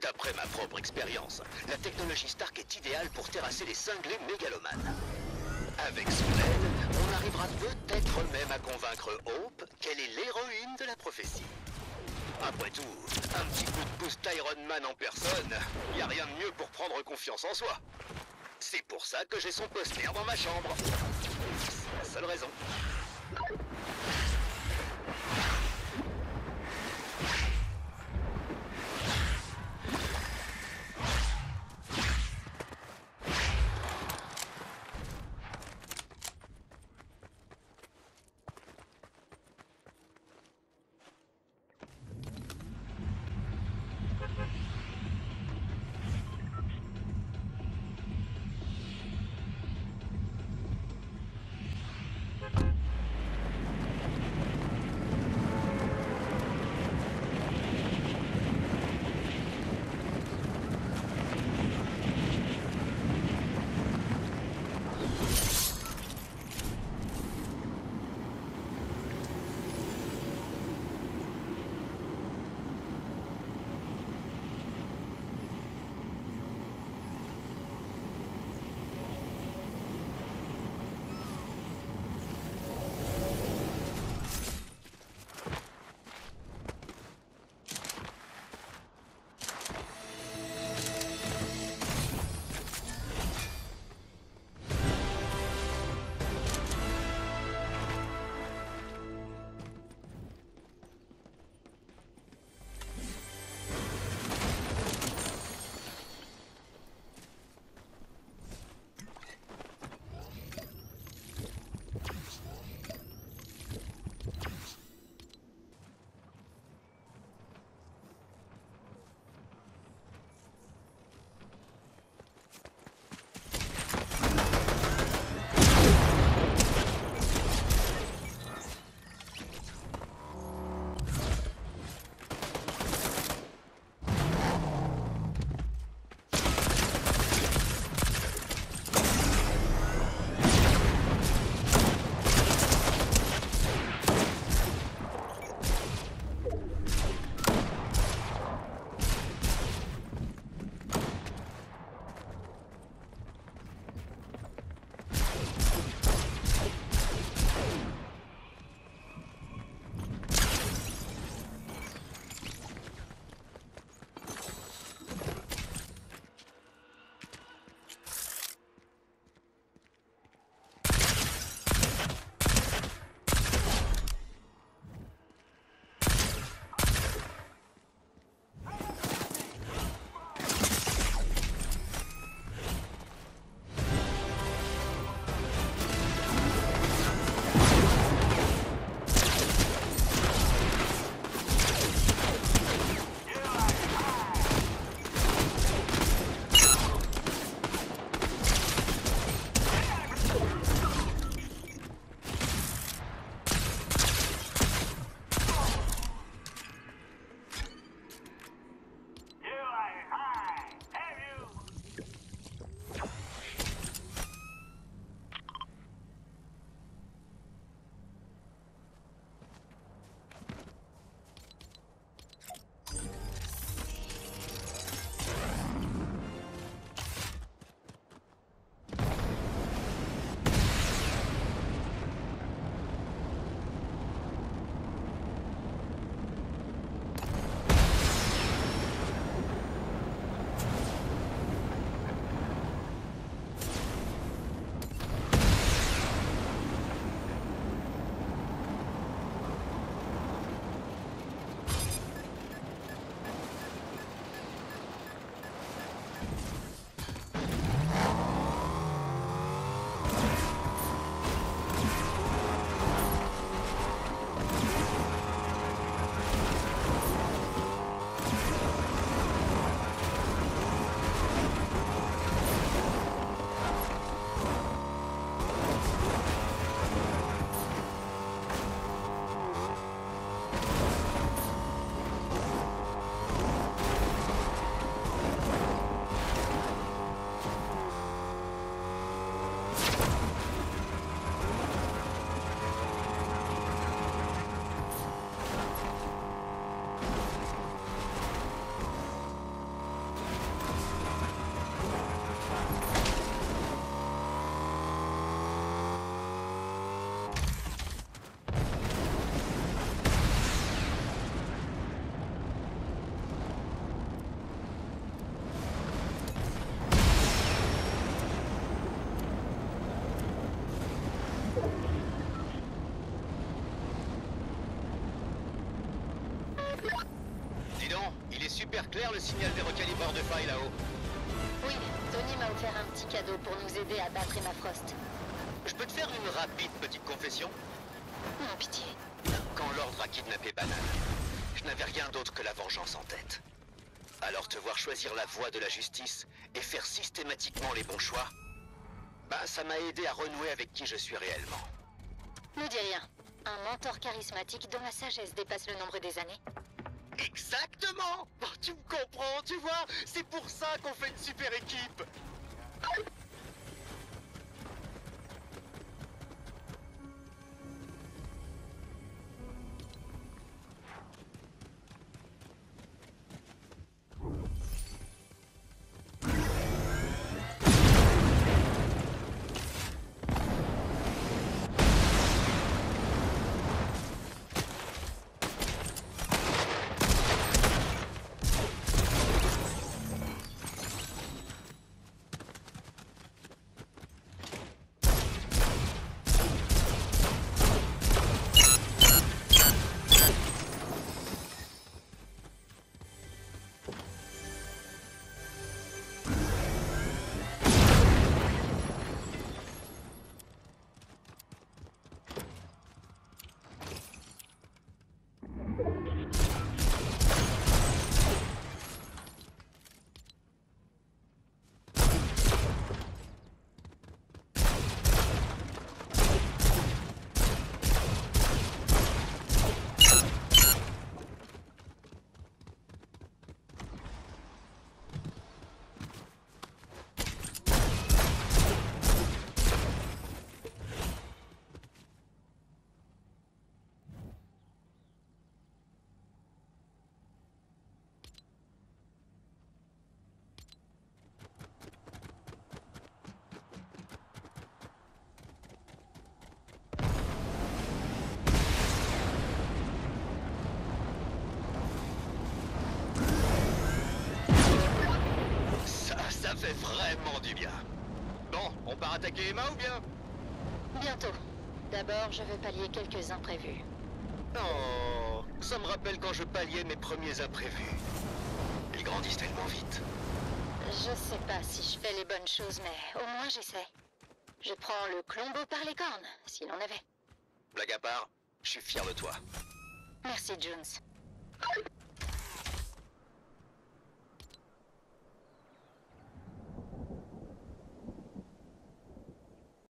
D'après ma propre expérience, la technologie Stark est idéale pour terrasser les cinglés mégalomanes. Avec son on arrivera peut-être même à convaincre Hope qu'elle est l'héroïne de la prophétie. Après tout, un petit coup de boost Iron Man en personne, y a rien de mieux pour prendre confiance en soi. C'est pour ça que j'ai son poster dans ma chambre. C'est la seule raison. Clair le signal des recalibreurs de faille là-haut Oui, Tony m'a offert un petit cadeau pour nous aider à battre Emma Frost. Je peux te faire une rapide petite confession? Non, pitié. Quand l'ordre a kidnappé Banane, je n'avais rien d'autre que la vengeance en tête. Alors te voir choisir la voie de la justice et faire systématiquement les bons choix, bah ça m'a aidé à renouer avec qui je suis réellement. Ne dis rien. Un mentor charismatique dont la sagesse dépasse le nombre des années. Exactement. Tu me comprends, tu vois. C'est pour ça qu'on fait une super équipe fait vraiment du bien. Bon, on part attaquer Emma ou bien? Bientôt. D'abord, je veux pallier quelques imprévus. Oh, ça me rappelle quand je palliais mes premiers imprévus. Ils grandissent tellement vite. Je sais pas si je fais les bonnes choses, mais au moins j'essaie. Je prends le clombo par les cornes, s'il en avait. Blague à part, je suis fier de toi. Merci, Jones.